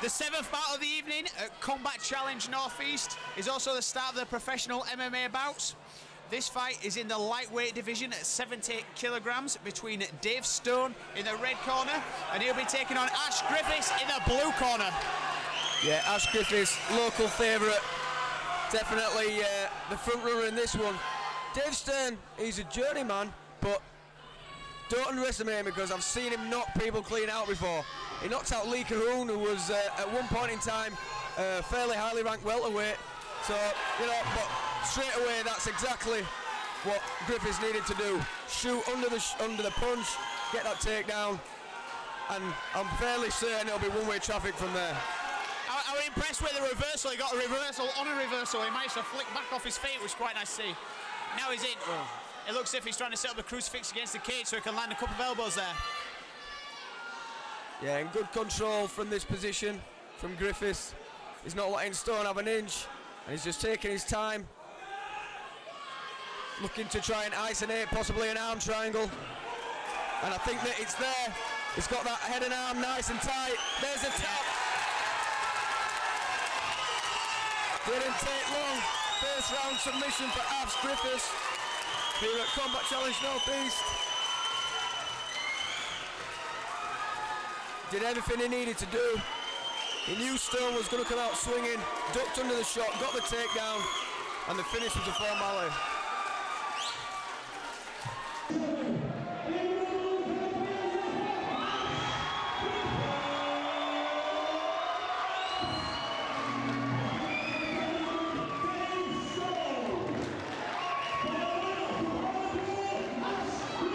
The seventh bout of the evening at Combat Challenge Northeast is also the start of the professional MMA bouts. This fight is in the lightweight division at 70 kilograms between Dave Stone in the red corner and he'll be taking on Ash Griffiths in the blue corner. Yeah, Ash Griffiths, local favourite. Definitely uh, the front runner in this one. Dave Stone, he's a journeyman, but don't underestimate him because I've seen him knock people clean out before. He knocked out Lee Cahoon, who was uh, at one point in time uh, fairly highly ranked welterweight. So, you know, but straight away, that's exactly what Griffiths needed to do. Shoot under the under the punch, get that takedown, and I'm fairly certain it'll be one-way traffic from there. I, I was impressed with the reversal. He got a reversal on a reversal. He managed to flick back off his feet, which was quite nice to see. Now he's in. It looks as if he's trying to set up a crucifix against the cage so he can land a couple of elbows there. Yeah, and good control from this position from Griffiths. He's not letting Stone have an inch, and he's just taking his time. Looking to try and isolate possibly an arm triangle. And I think that it's there. It's got that head and arm nice and tight. There's a tap. Didn't take long. First round submission for Ash Griffiths here at Combat Challenge Northeast. Did everything he needed to do. He knew Stone was going to come out swinging, ducked under the shot, got the takedown, and the finish was a formality.